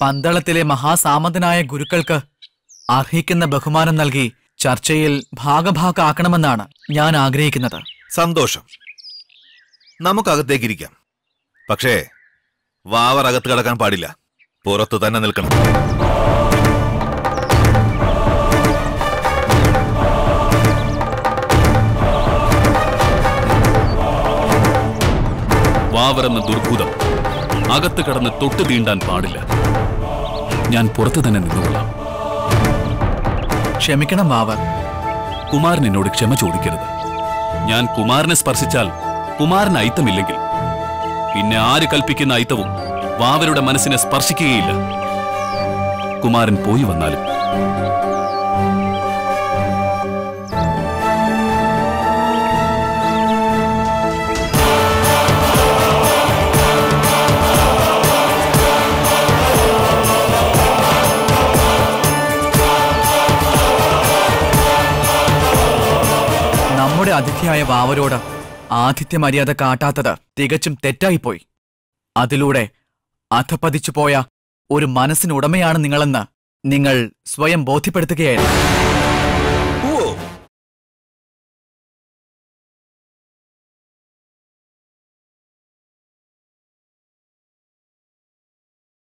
പന്തളത്തിലെ മഹാസാമന്തനായ ഗുരുക്കൾക്ക് അർഹിക്കുന്ന ബഹുമാനം നൽകി ചർച്ചയിൽ ഭാഗഭാക്കാക്കണമെന്നാണ് ഞാൻ ആഗ്രഹിക്കുന്നത്. സന്തോഷം. നമുക്കകത്തേക്കിരിക്കാം. പക്ഷേ വാവർ അകത്ത് കിടക്കാൻ പാടില്ല. പുറത്തു തന്നെ നിൽക്കണം. വാവർ എന്ന ദുർഭൂതം അകത്ത് കടന്ന് തൊട്ടു തീണ്ടാൻ പാടില്ല. ഞാൻ പുറത്തു തന്നെ നിന്നുകൊള്ളാം. ക്ഷമിക്കണം വാവർ കുമാരൻ എന്നോട് ക്ഷമ ചോദിക്കരുത്. ഞാൻ കുമാരനെ സ്പർശിച്ചാൽ കുമാരന് അയിത്തമില്ലെങ്കിൽ. പിന്നെ ആര് കൽപ്പിക്കുന്ന അയിത്തവും വാവരുടെ മനസ്സിനെ സ്പർശിക്കുകയില്ല. കുമാരൻ പോയി വന്നാലും നമ്മുടെ അതിഥിയായ വാവരോട് ആതിഥ്യ മര്യാദ കാട്ടാത്തത് തികച്ചും തെറ്റായിപ്പോയി. അതിലൂടെ അധപ്പതിച്ചു പോയ ഒരു മനസ്സിനുടമയാണ് നിങ്ങളെന്ന് നിങ്ങൾ സ്വയം ബോധ്യപ്പെടുത്തുകയായിരുന്നു.